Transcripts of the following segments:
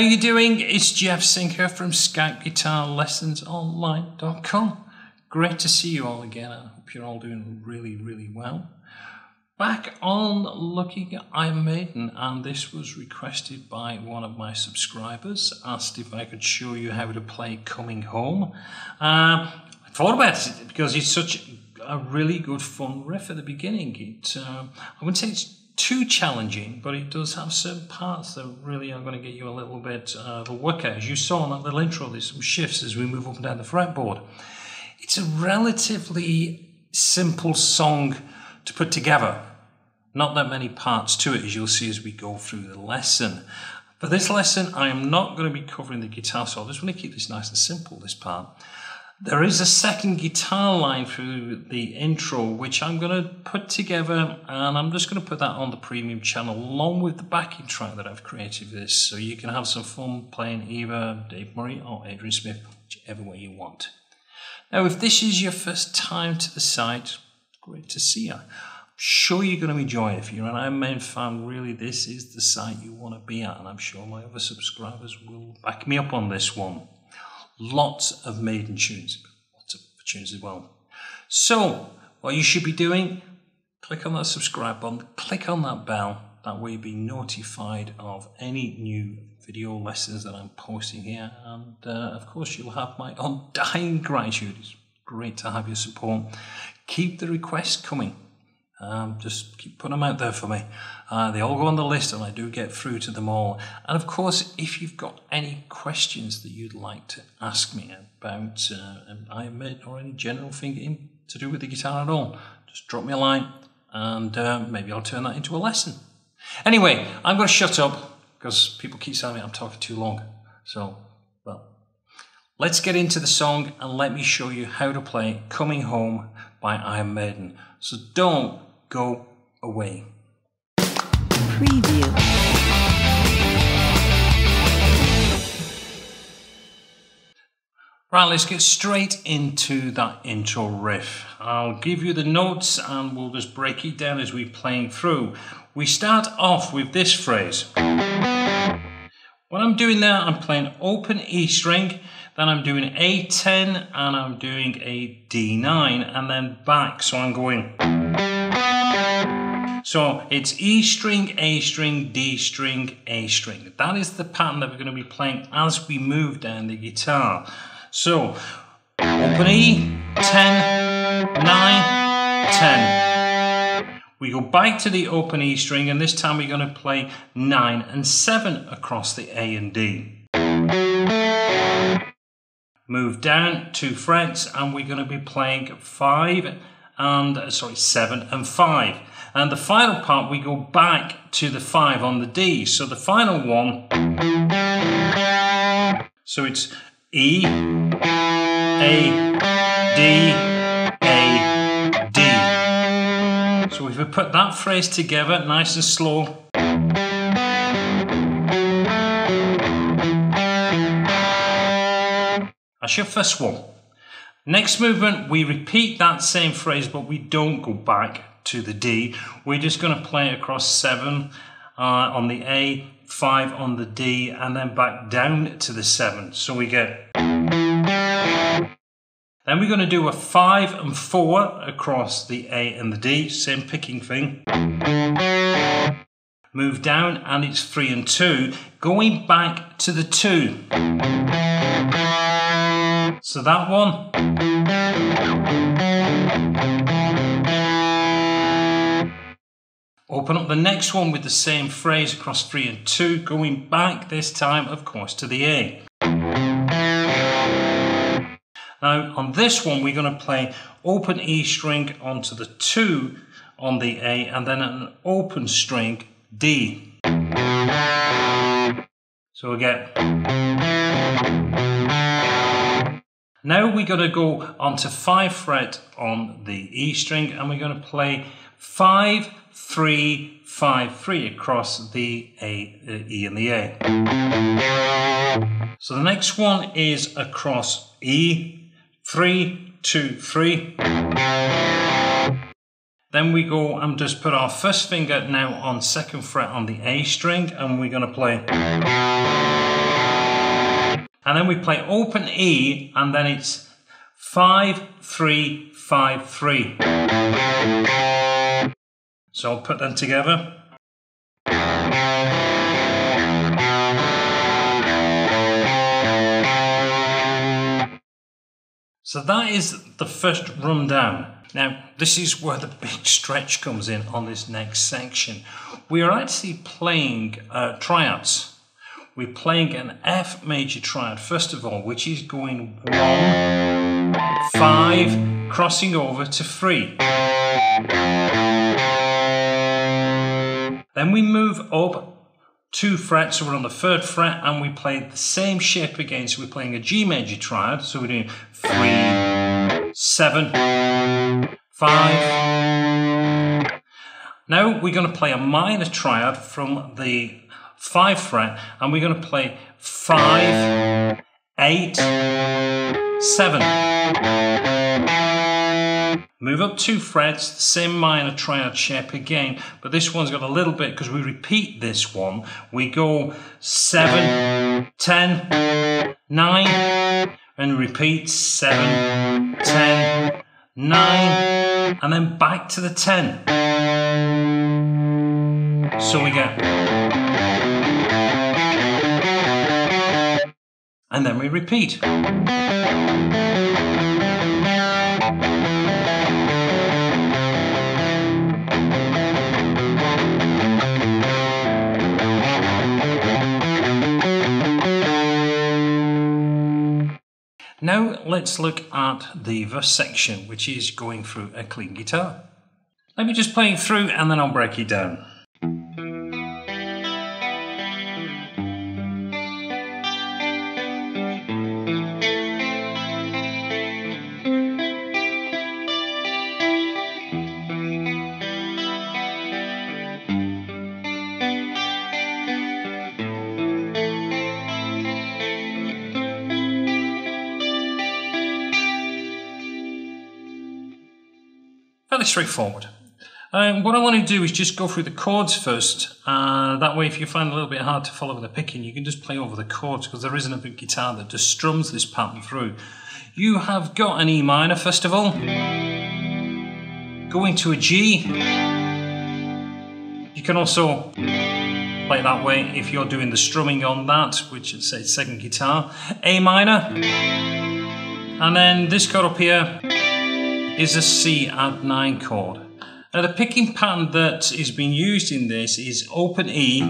how you doing? It's Jeff Sinker from SkypeGuitarLessonsOnline.com. Great to see you all again. I hope you're all doing really, really well. Back on looking at Iron Maiden, and this was requested by one of my subscribers. Asked if I could show you how to play Coming Home. Uh, I thought about it because it's such a really good fun riff at the beginning. It, uh, I wouldn't say it's too challenging, but it does have certain parts that really are going to get you a little bit uh, of a workout. As you saw in that little intro, there's some shifts as we move up and down the fretboard. It's a relatively simple song to put together. Not that many parts to it, as you'll see as we go through the lesson. For this lesson, I am not going to be covering the guitar solo. I just want to keep this nice and simple, this part. There is a second guitar line through the intro, which I'm going to put together, and I'm just going to put that on the premium channel along with the backing track that I've created for this, so you can have some fun playing either Dave Murray or Adrian Smith, whichever way you want. Now, if this is your first time to the site, great to see you. I'm sure you're going to enjoy it. If you're an Iron Maiden fan, really, this is the site you want to be at, and I'm sure my other subscribers will back me up on this one. Lots of maiden tunes, lots of tunes as well. So, what you should be doing, click on that subscribe button, click on that bell, that way you'll be notified of any new video lessons that I'm posting here. And uh, of course, you'll have my undying gratitude. It's great to have your support. Keep the requests coming. Um, just keep putting them out there for me. Uh, they all go on the list and I do get through to them all. And of course, if you've got any questions that you'd like to ask me about uh, Iron Maiden or any general thing to do with the guitar at all, just drop me a line and uh, maybe I'll turn that into a lesson. Anyway, I'm going to shut up because people keep telling me I'm talking too long. So, well, let's get into the song and let me show you how to play Coming Home by Iron Maiden. So don't go away. Preview. Right, let's get straight into that intro riff. I'll give you the notes and we'll just break it down as we're playing through. We start off with this phrase. What I'm doing there, I'm playing open E string, then I'm doing A10 and I'm doing a D9 and then back. So I'm going. So it's E string, A string, D string, A string. That is the pattern that we're going to be playing as we move down the guitar. So open E, 10, 9, 10. We go back to the open E string and this time we're going to play 9 and 7 across the A and D. Move down two frets and we're going to be playing 5 and, sorry, 7 and 5. And the final part, we go back to the 5 on the D. So the final one, so it's E, A, D, A, D. So if we put that phrase together nice and slow, that's your first one. Next movement, we repeat that same phrase, but we don't go back to the D. We're just going to play across 7 uh, on the A, 5 on the D, and then back down to the 7. So we get... Then we're going to do a 5 and 4 across the A and the D, same picking thing. Move down and it's 3 and 2, going back to the 2. So that one. Open up the next one with the same phrase across 3 and 2, going back this time, of course, to the A. Now, on this one, we're going to play open E string onto the 2 on the A, and then an open string D. So get. Now we're going to go onto 5 fret on the E string, and we're going to play 5, 3, 5, 3 across the A, uh, E and the A. So the next one is across E, 3, 2, 3. Then we go and just put our first finger now on second fret on the A string and we're going to play. and then we play open E, and then it's five, three, five, three. So I'll put them together. So that is the first rundown. Now, this is where the big stretch comes in on this next section. We are actually playing uh, triads. We're playing an F major triad, first of all, which is going one, five, crossing over to three. Then we move up two frets, so we're on the third fret, and we play the same shape again. So we're playing a G major triad, so we're doing three, seven, five. Now we're going to play a minor triad from the five fret, and we're going to play five, eight, seven. Move up two frets, same minor triad shape again, but this one's got a little bit, because we repeat this one, we go seven, ten, nine, and repeat seven, ten, nine, and then back to the ten. So we get, and then we repeat. Now let's look at the verse section, which is going through a clean guitar. Let me just play it through and then I'll break it down. Straightforward. Um, what I want to do is just go through the chords first. Uh, that way, if you find it a little bit hard to follow the picking, you can just play over the chords because there isn't a big guitar that just strums this pattern through. You have got an E minor, first of all. Going to a G. You can also play that way if you're doing the strumming on that, which is say second guitar. A minor. And then this chord up here is a C add 9 chord. Now the picking pattern that is being used in this is open E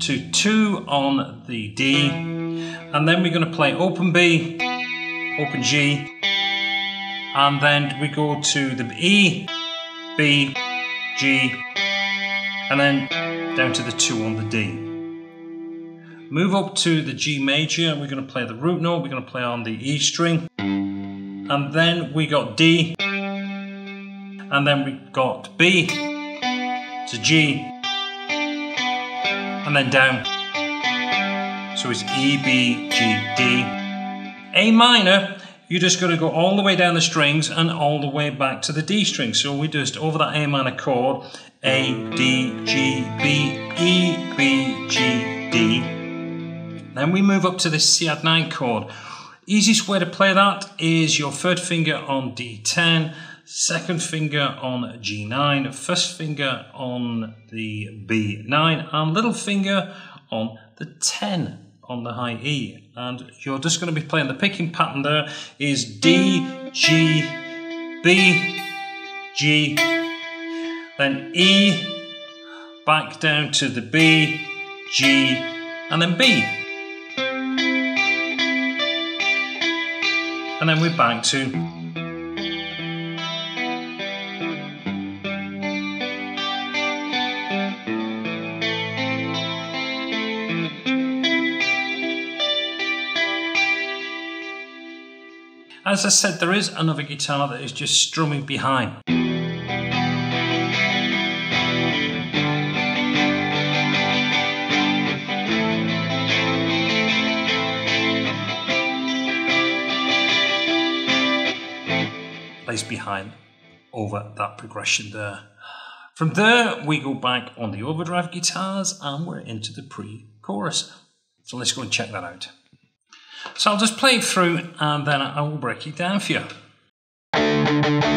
to 2 on the D and then we're going to play open B, open G and then we go to the E, B, G and then down to the 2 on the D. Move up to the G major, we're going to play the root note, we're going to play on the E string and then we got D, and then we got B to G, and then down. So it's E, B, G, D. A minor, you're just going to go all the way down the strings and all the way back to the D string. So we just over that A minor chord, A, D, G, B, E, B, G, D. Then we move up to the C add 9 chord. Easiest way to play that is your third finger on D10, second finger on G9, first finger on the B9, and little finger on the 10 on the high E. And you're just going to be playing the picking pattern there is D, G, B, G, then E, back down to the B, G, and then B. and then we're back to As I said, there is another guitar that is just strumming behind. Behind over that progression there. From there, we go back on the overdrive guitars and we're into the pre-chorus. So let's go and check that out. So I'll just play it through and then I will break it down for you.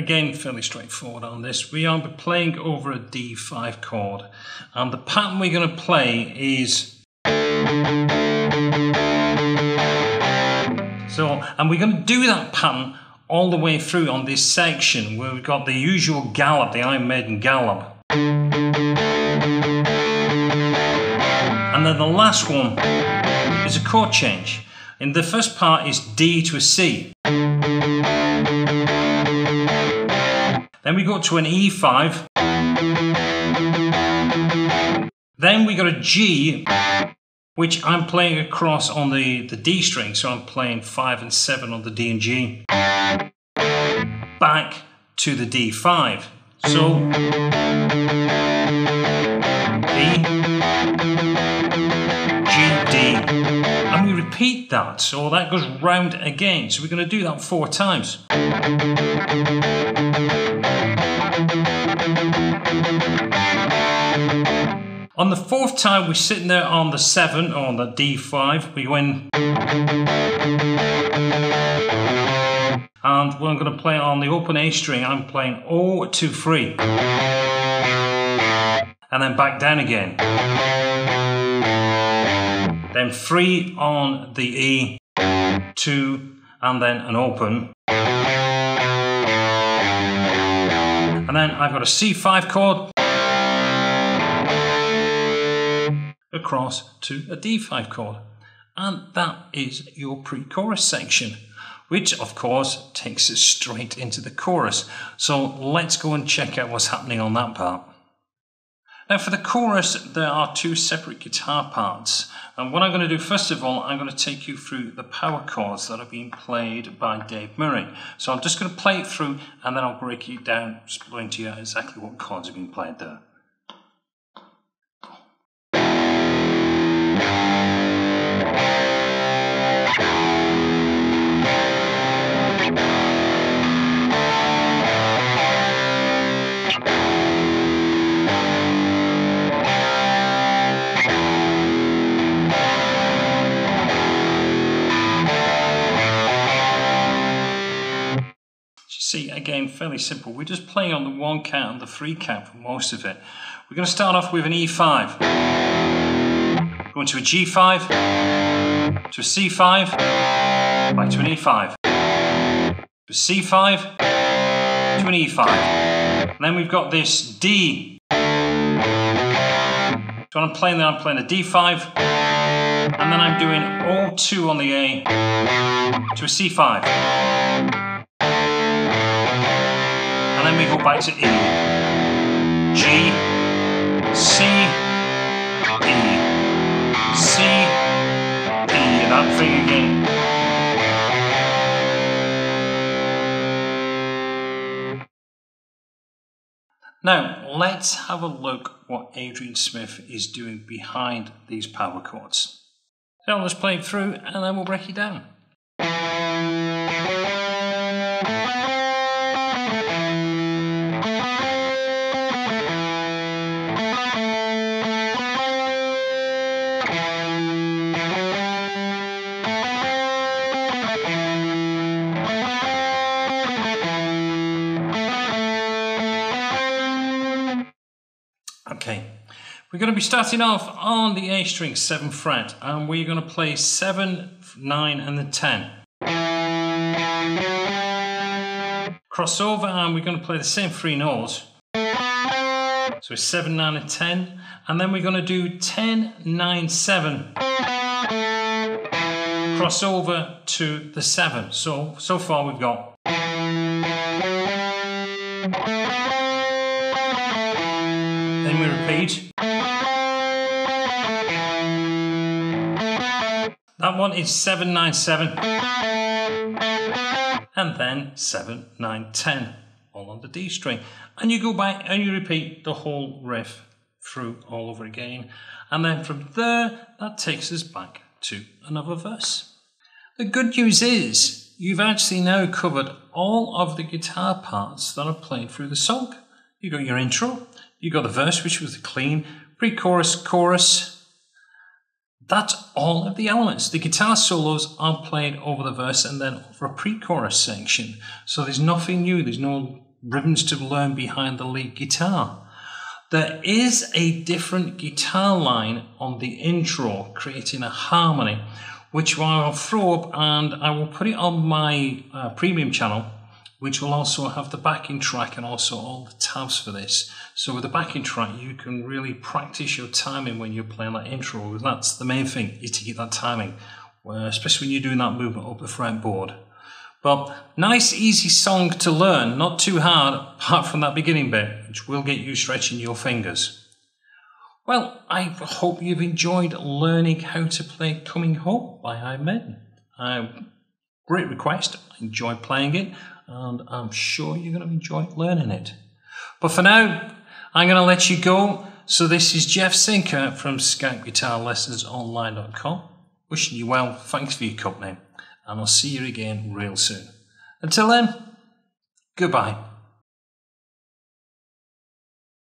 Again, fairly straightforward on this. We are playing over a D5 chord, and the pattern we're going to play is. So, and we're going to do that pattern all the way through on this section where we've got the usual gallop, the Iron Maiden gallop. And then the last one is a chord change. And the first part is D to a C. Then we go to an E5. Then we got a G, which I'm playing across on the, the D string. So I'm playing 5 and 7 on the D and G. Back to the D5. So E, G, D. And we repeat that. So that goes round again. So we're going to do that four times. On the fourth time, we're sitting there on the seven, or on the D5. We go in. And we're going to play on the open A string. I'm playing O, 2, 3. And then back down again. Then 3 on the E, 2, and then an open. And then I've got a C5 chord across to a D5 chord. And that is your pre-chorus section, which of course takes us straight into the chorus. So let's go and check out what's happening on that part. Now for the chorus, there are two separate guitar parts. And what I'm going to do, first of all, I'm going to take you through the power chords that are being played by Dave Murray. So I'm just going to play it through and then I'll break it down, explain to you exactly what chords are being played there. See, again, fairly simple. We're just playing on the one count and the three count for most of it. We're going to start off with an E5. Going to a G5, to a C5, back to an E5. To a C5, to an E5. And then we've got this D. So when I'm playing there, I'm playing a D5, and then I'm doing all 2 on the A to a C5 and then we go back to E, G, C, E, C, E, and that thing again. Now, let's have a look what Adrian Smith is doing behind these power chords. So let's play it through and then we'll break it down. We're going to be starting off on the A string, 7th fret, and we're going to play 7, 9 and the 10. Crossover and we're going to play the same three notes. So it's 7, 9 and 10. And then we're going to do 10, 9, 7. Crossover to the 7. So, so far we've got Then we repeat. That one is 797. and then 7, 9, 10, all on the D string. And you go back and you repeat the whole riff through all over again. And then from there, that takes us back to another verse. The good news is you've actually now covered all of the guitar parts that are played through the song. You got your intro, you got the verse, which was the clean, pre chorus, chorus. That's all of the elements. The guitar solos are played over the verse and then over a pre chorus section. So there's nothing new, there's no rhythms to learn behind the lead guitar. There is a different guitar line on the intro, creating a harmony, which I'll throw up and I will put it on my uh, premium channel, which will also have the backing track and also all the tabs for this. So with the backing track, you can really practice your timing when you're playing that intro. That's the main thing, is to get that timing, especially when you're doing that movement up the fretboard. But nice, easy song to learn, not too hard, apart from that beginning bit, which will get you stretching your fingers. Well, I hope you've enjoyed learning how to play Coming Home by Iron. Uh, great request, I enjoy playing it, and I'm sure you're going to enjoy learning it. But for now, I'm going to let you go. So this is Jeff Sinker from SkypeGuitarLessonsOnline.com. Wishing you well, thanks for your company and I'll see you again real soon. Until then, goodbye.